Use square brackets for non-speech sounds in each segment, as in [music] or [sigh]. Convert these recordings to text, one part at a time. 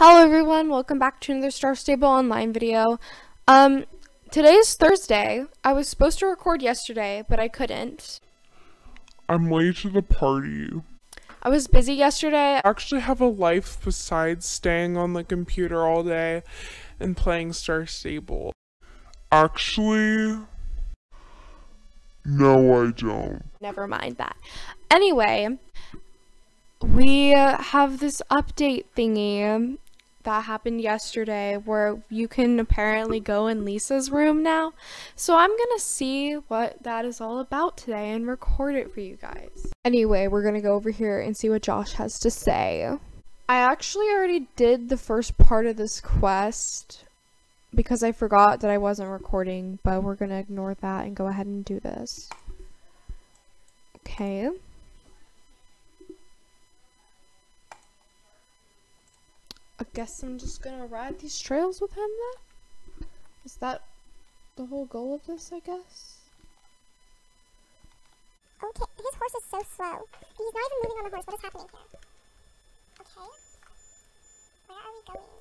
Hello everyone, welcome back to another Star Stable Online video. Um, today is Thursday. I was supposed to record yesterday, but I couldn't. I'm late to the party. I was busy yesterday. I actually have a life besides staying on the computer all day and playing Star Stable. Actually, no I don't. Never mind that. Anyway, we have this update thingy that happened yesterday where you can apparently go in Lisa's room now. So I'm gonna see what that is all about today and record it for you guys. Anyway, we're gonna go over here and see what Josh has to say. I actually already did the first part of this quest because I forgot that I wasn't recording, but we're gonna ignore that and go ahead and do this. Okay. I guess I'm just gonna ride these trails with him then? Is that the whole goal of this, I guess? Okay, his horse is so slow. He's not even moving on the horse. What is happening here? Okay. Where are we going?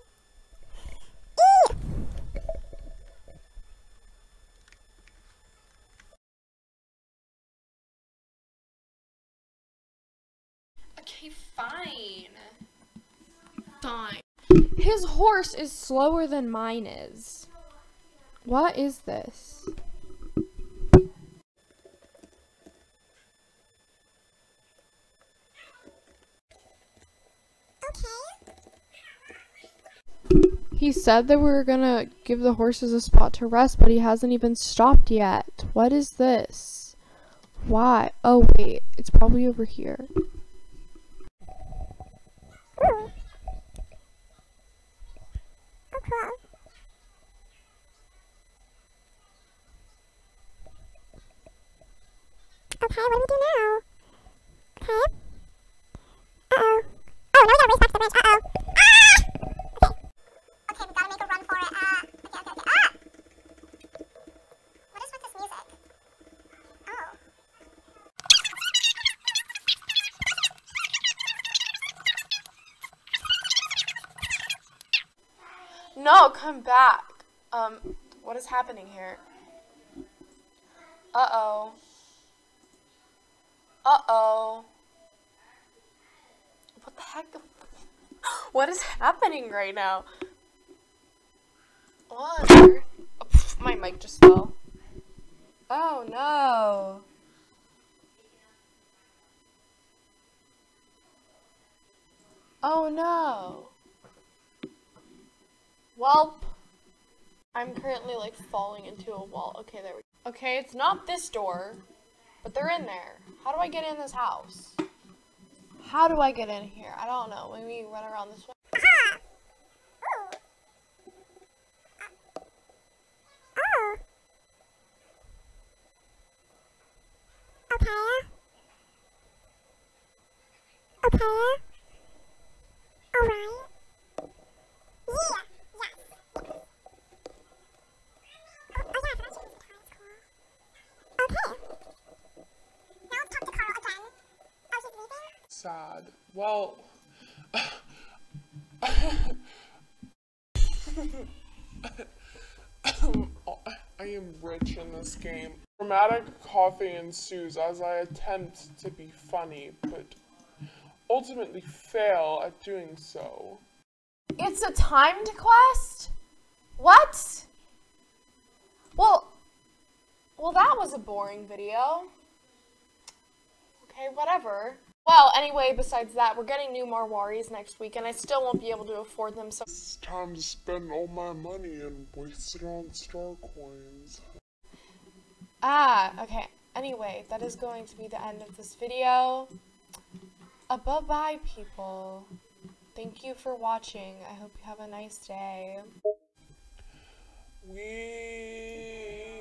Okay, fine. Fine. His horse is slower than mine is. What is this? Okay. He said that we were gonna give the horses a spot to rest, but he hasn't even stopped yet. What is this? Why? Oh, wait. It's probably over here. Oh. Okay, what do we do now? Okay. Uh-oh. Oh, now we gotta race back to the branch. Uh-oh. No, come back. Um, what is happening here? Uh-oh. Uh-oh. What the heck? What is happening right now? Oh, my mic just fell. Oh no. Oh no. Welp. I'm currently like falling into a wall. Okay, there we go. Okay, it's not this door, but they're in there. How do I get in this house? How do I get in here? I don't know. Maybe run around this way. Okay. Okay. Alright. Yeah. Yes. Oh, oh yeah, I forgot to use the cards. Cool. Okay. Now let's talk to Carl again. Oh, he's leaving? Sad. Well, [laughs] I am rich in this game. Dramatic coffee ensues as I attempt to be funny, but ultimately fail at doing so. It's a timed quest? What? Well, well, that was a boring video. Okay, whatever. Well, anyway, besides that, we're getting new Marwaris next week, and I still won't be able to afford them, so. It's time to spend all my money and waste it on star coins. Ah, okay. Anyway, that is going to be the end of this video. Uh, bye-bye, people. Thank you for watching. I hope you have a nice day. We